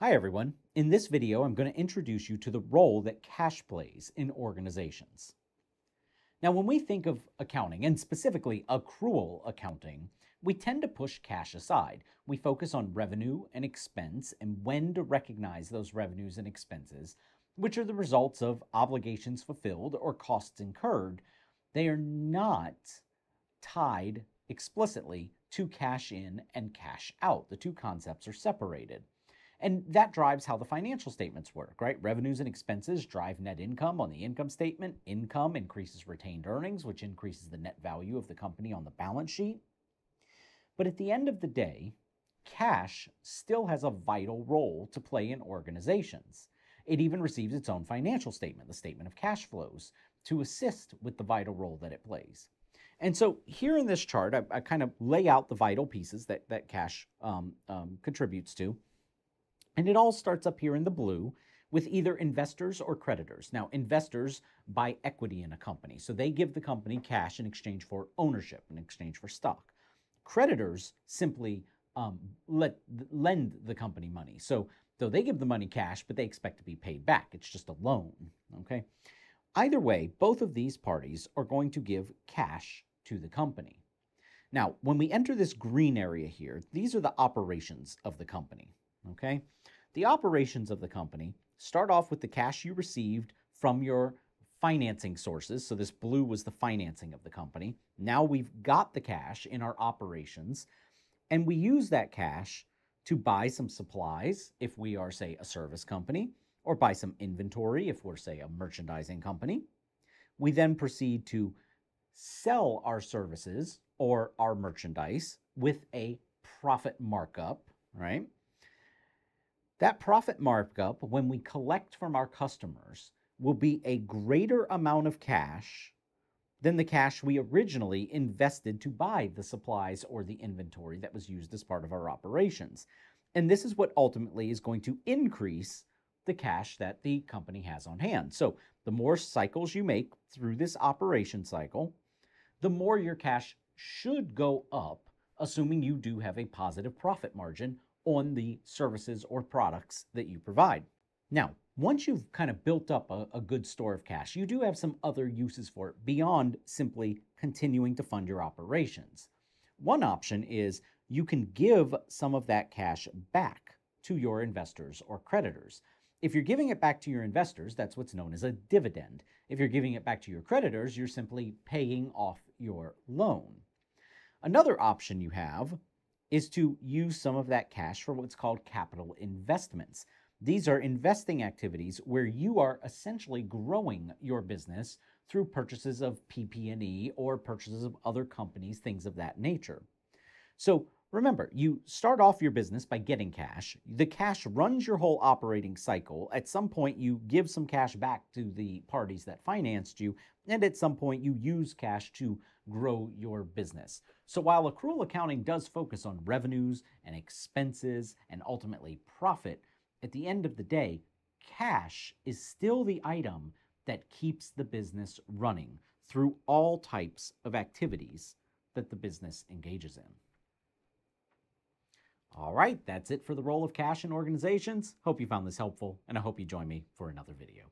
Hi everyone. In this video, I'm going to introduce you to the role that cash plays in organizations. Now, when we think of accounting, and specifically accrual accounting, we tend to push cash aside. We focus on revenue and expense and when to recognize those revenues and expenses, which are the results of obligations fulfilled or costs incurred. They are not tied explicitly to cash in and cash out. The two concepts are separated. And that drives how the financial statements work, right? Revenues and expenses drive net income on the income statement. Income increases retained earnings, which increases the net value of the company on the balance sheet. But at the end of the day, cash still has a vital role to play in organizations. It even receives its own financial statement, the statement of cash flows, to assist with the vital role that it plays. And so here in this chart, I, I kind of lay out the vital pieces that, that cash um, um, contributes to. And it all starts up here in the blue with either investors or creditors. Now, investors buy equity in a company, so they give the company cash in exchange for ownership, in exchange for stock. Creditors simply um, let lend the company money. So, though they give the money cash, but they expect to be paid back. It's just a loan. Okay. Either way, both of these parties are going to give cash to the company. Now, when we enter this green area here, these are the operations of the company. Okay. The operations of the company start off with the cash you received from your financing sources. So this blue was the financing of the company. Now we've got the cash in our operations, and we use that cash to buy some supplies if we are, say, a service company, or buy some inventory if we're, say, a merchandising company. We then proceed to sell our services or our merchandise with a profit markup, right? That profit markup, when we collect from our customers, will be a greater amount of cash than the cash we originally invested to buy the supplies or the inventory that was used as part of our operations. And this is what ultimately is going to increase the cash that the company has on hand. So the more cycles you make through this operation cycle, the more your cash should go up, assuming you do have a positive profit margin on the services or products that you provide. Now, once you've kind of built up a, a, good store of cash, you do have some other uses for it beyond simply continuing to fund your operations. One option is you can give some of that cash back to your investors or creditors. If you're giving it back to your investors, that's what's known as a dividend. If you're giving it back to your creditors, you're simply paying off your loan. Another option you have is to use some of that cash for what's called capital investments. These are investing activities where you are essentially growing your business through purchases of PP&E or purchases of other companies, things of that nature. So remember, you start off your business by getting cash. The cash runs your whole operating cycle. At some point, you give some cash back to the parties that financed you, and at some point, you use cash to grow your business. So while accrual accounting does focus on revenues and expenses and ultimately profit, at the end of the day, cash is still the item that keeps the business running through all types of activities that the business engages in. All right, that's it for the role of cash in organizations. Hope you found this helpful, and I hope you join me for another video.